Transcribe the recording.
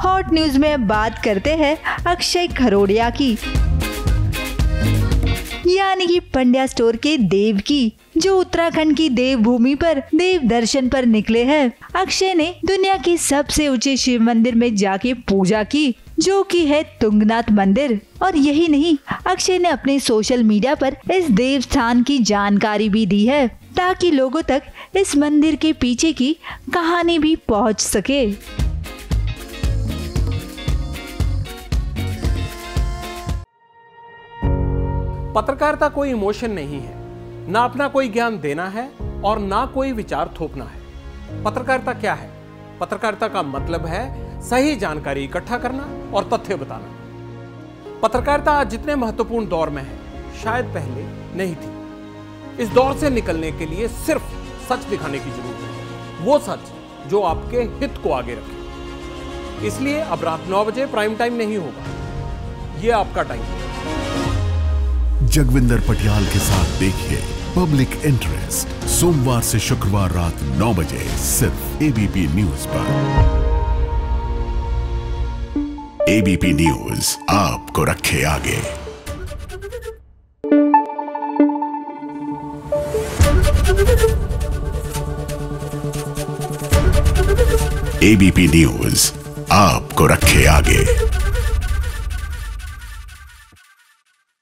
Hot news में बात करते हैं अक्षय खरोड़िया की। यानी कि पंड्या स्टोर के देव की, जो उत्तराखंड की देवभूमि पर देव दर्शन पर निकले हैं। अक्षय ने दुनिया के सबसे ऊँचे शिव मंदिर में जाके पूजा की, जो कि है तुंगनाथ मंदिर। और यही नहीं, अक्षय ने अपने सोशल मीडिया पर इस देव स्थान की जानकारी भी दी है, ताकि लोगों तक इस मंदिर के पीछे की कहानी भी पहुँच सके। पत्रकारिता कोई इमोशन नहीं है। ना अपना कोई ज्ञान देना है और ना कोई विचार थोपना है। पत्रकारिता क्या है? पत्रकारिता का मतलब है सही जानकारी इकट्ठा करना और तथ्य बताना। पत्रकारिता आज जितने महत्वपूर्ण दौर में है, शायद पहले नहीं थी। इस दौर से निकलने के लिए सिर्फ़ सच दिखाने की ज़रूरत है। वो सच जो आपके हित को आगे रखे। इसलिए अब रात नौ बजे प्राइम टाइम नहीं होगा। यह आपका टाइम है। जगविंदर पटियाल के साथ देखिए पब्लिक इंटरेस्ट सोमवार से शुक्रवार रात 9 बजे, सिर्फ़ एबीपी न्यूज़ पर। एबीपी न्यूज़ आपको रखे आगे। एबीपी न्यूज़ आपको रखे आगे।